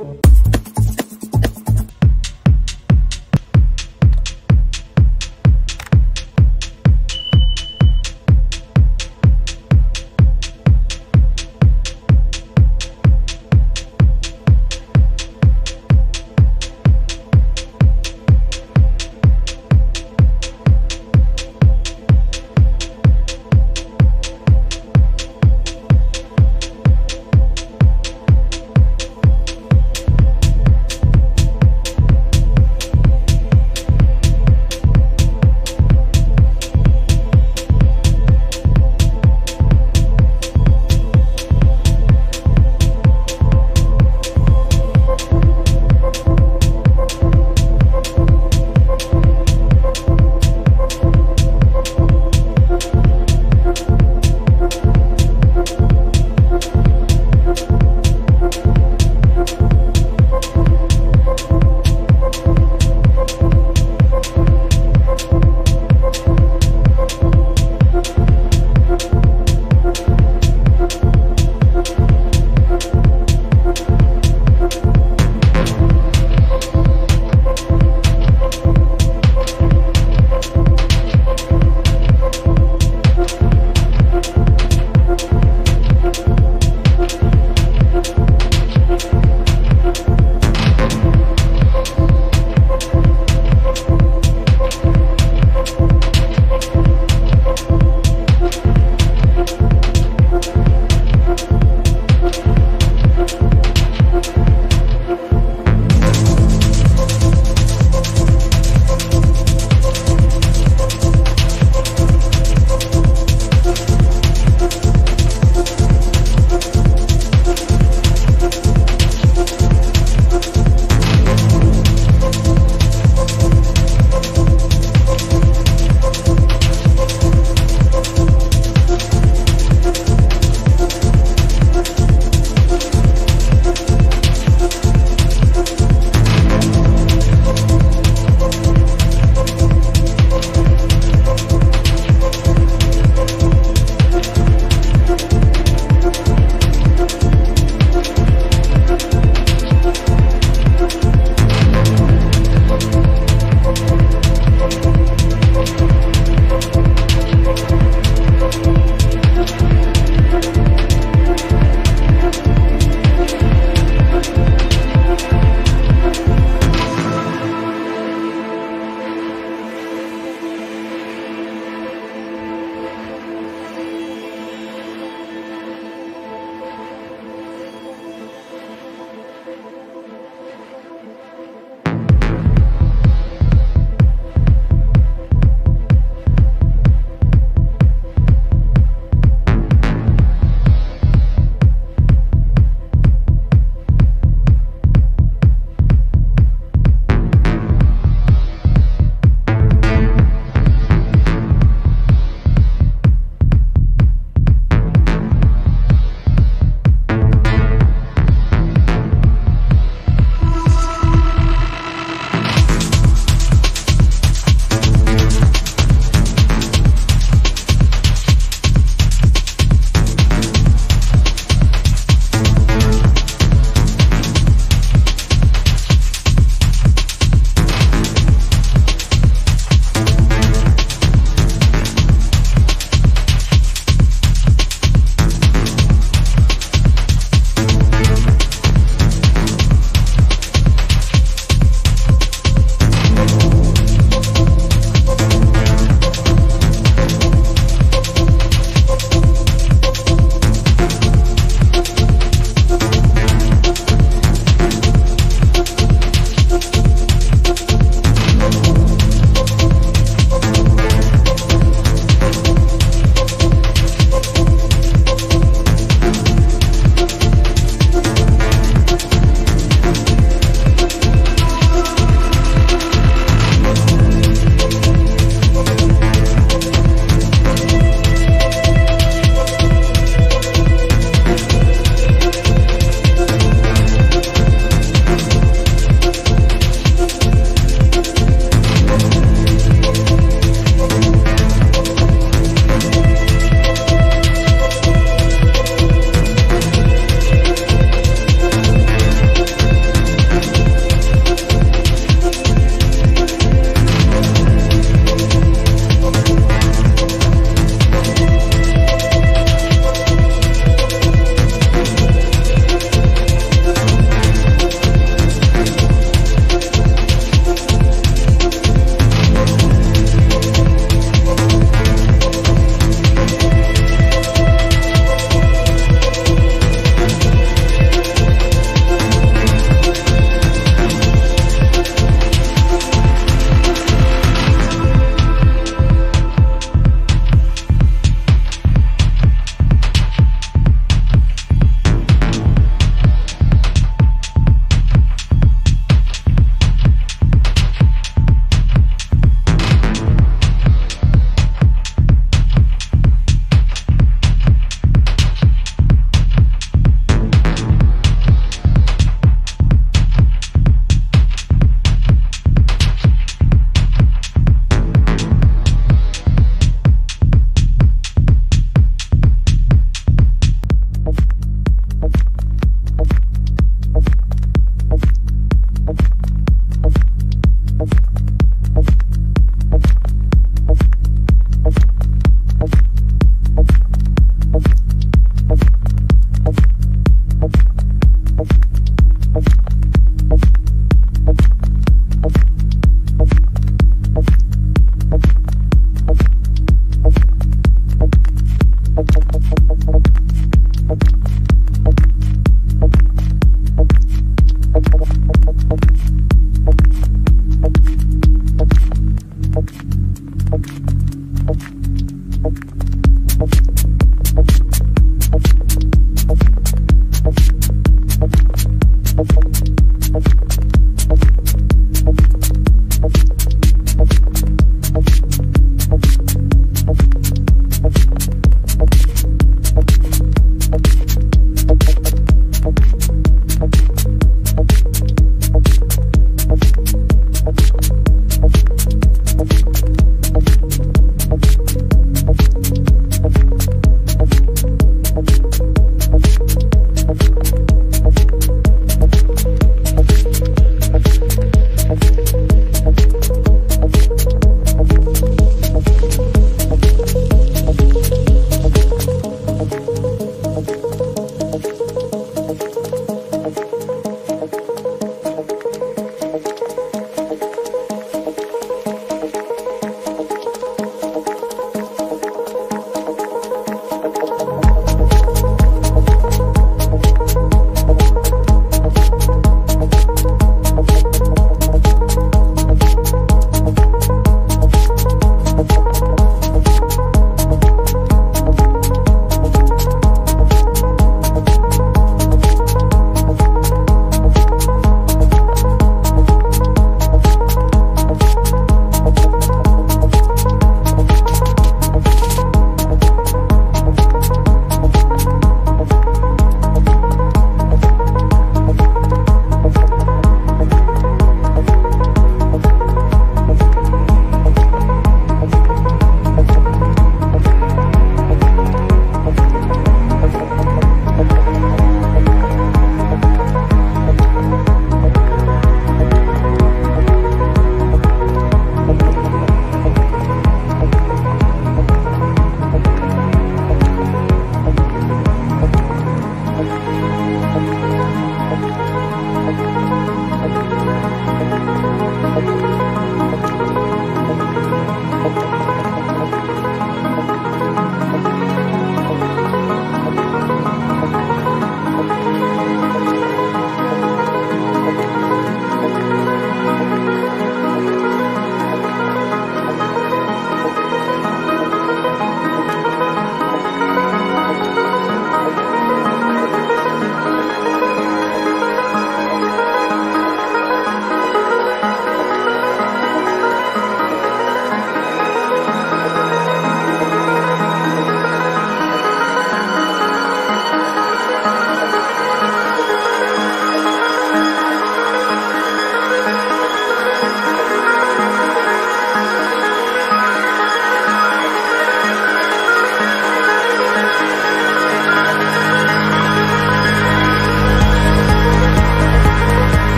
you.